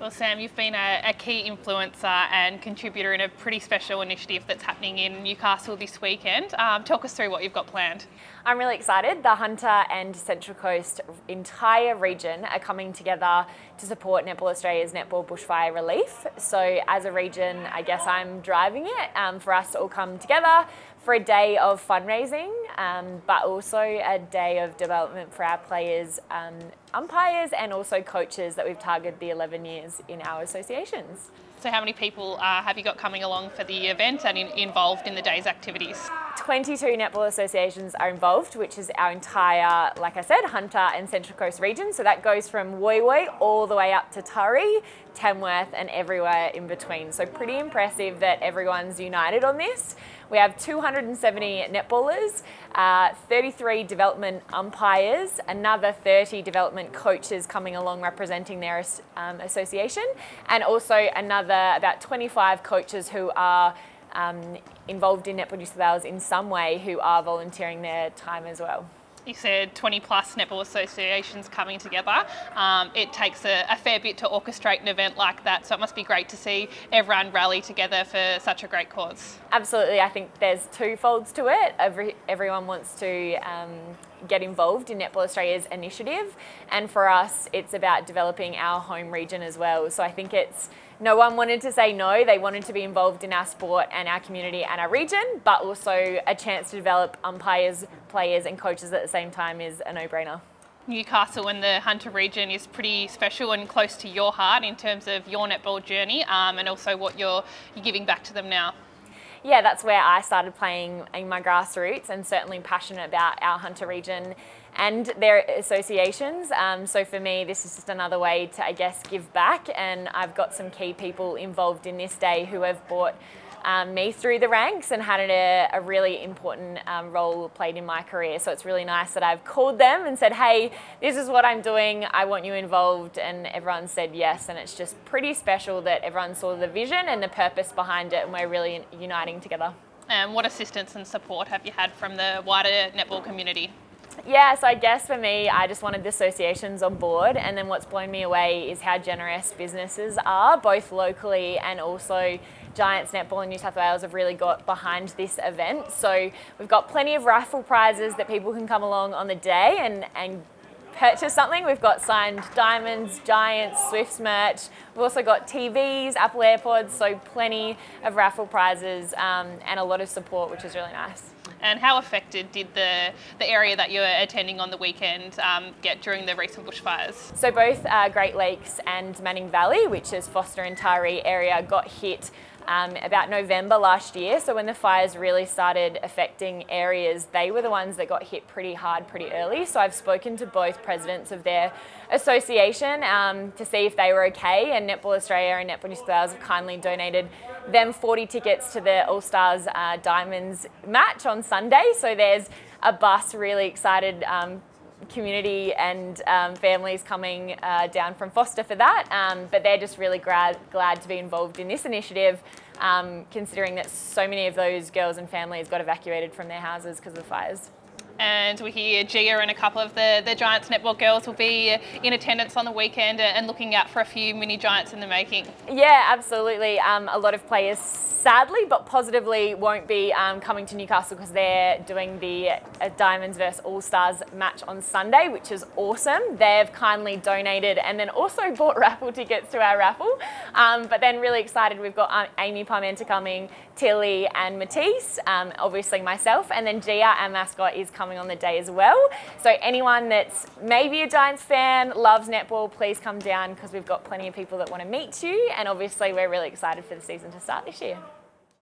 Well, Sam, you've been a, a, key influencer and contributor in a pretty special initiative that's happening in Newcastle this weekend. Um, talk us through what you've got planned. I'm really excited. The Hunter and Central Coast entire region are coming together to support Netball Australia's Netball Bushfire Relief. So, as a region, I guess I'm driving it um, for us to all come together for a day of fundraising, um, but also a day of development for our players, um, umpires, and also coaches that we've targeted the 11 years in our associations. So, how many people uh, have you got coming along for the event and in, involved in the day's activities? 22 netball associations are involved, which is our entire, like I said, Hunter and Central Coast region. So that goes from Woy Woy all the way up to Taree, Tamworth, and everywhere in between. So pretty impressive that everyone's united on this. We have 270 netballers, uh, 33 development umpires, another 30 development coaches coming along representing their um, association, and also another about 25 coaches who are um, involved in Netball New South Wales in some way who are volunteering their time as well you said 20 plus netball associations coming together. Um, it takes a, a, fair bit to orchestrate an event like that, so it must be great to see everyone rally together for such a great cause. Absolutely, I think there's two folds to it. Every, everyone wants to um, get involved in Netball Australia's initiative, and for us, it's about developing our home region as well. So I think it's no one wanted to say no. They wanted to be involved in our sport and our community and our region, but also a chance to develop umpires, players, and coaches at the same time is a no brainer. Newcastle and the Hunter region is pretty special and close to your heart in terms of your netball journey um, and also what you're, you're giving back to them now. Yeah, that's where I started playing in my grassroots and certainly passionate about our Hunter region and their associations. Um, so for me, this is just another way to, I guess, give back. And I've got some key people involved in this day who have brought um, me through the ranks and had a, a really important um, role played in my career. So it's really nice that I've called them and said, hey, this is what I'm doing. I want you involved. And everyone said yes. And it's just pretty special that everyone saw the vision and the purpose behind it. And we're really uniting together. And what assistance and support have you had from the wider netball community? Yeah, so I guess for me, I just wanted the associations on board. And then what's blown me away is how generous businesses are, both locally and also Giants Netball in New South Wales have really got behind this event. So we've got plenty of raffle prizes that people can come along on the day and, and purchase something. We've got signed Diamonds, Giants, Swifts merch. We've also got TVs, Apple AirPods, so plenty of raffle prizes um, and a lot of support, which is really nice. And how affected did the, the area that you're attending on the weekend um, get during the recent bushfires? So both uh, Great Lakes and Manning Valley, which is Forster and Taree area, got hit um, about November last year. So when the fires really started affecting areas, they were the ones that got hit pretty hard pretty early. So I've spoken to both presidents of their association um, to see if they were okay. And Netball Australia and Netball New South Wales have kindly donated them 40 tickets to the All Stars uh, Diamonds match on Sunday. So there's a bus really excited um, community and um, families coming uh, down from Forster for that, um, but they're just really glad, glad to be involved in this initiative, um, considering that so many of those girls and families got evacuated from their houses because of the fires and we hear Gia and a couple of the, the Giants netball girls will be in attendance on the weekend and looking out for a few mini Giants in the making. Yeah, absolutely. Um, a lot of players sadly but positively won't be um, coming to Newcastle because they're doing the uh, Diamonds versus All Stars match on Sunday, which is awesome. They've kindly donated and then also bought raffle tickets to our raffle. Um, but then really excited, we've got uh, Amy Parmenter coming, Tilly and Matisse, um, obviously myself, and then Gia, our mascot, is coming on the day as well. So anyone that's maybe a Giants fan, loves netball, please come down because we've got plenty of people that want to meet you. And obviously we're really excited for the season to start this year.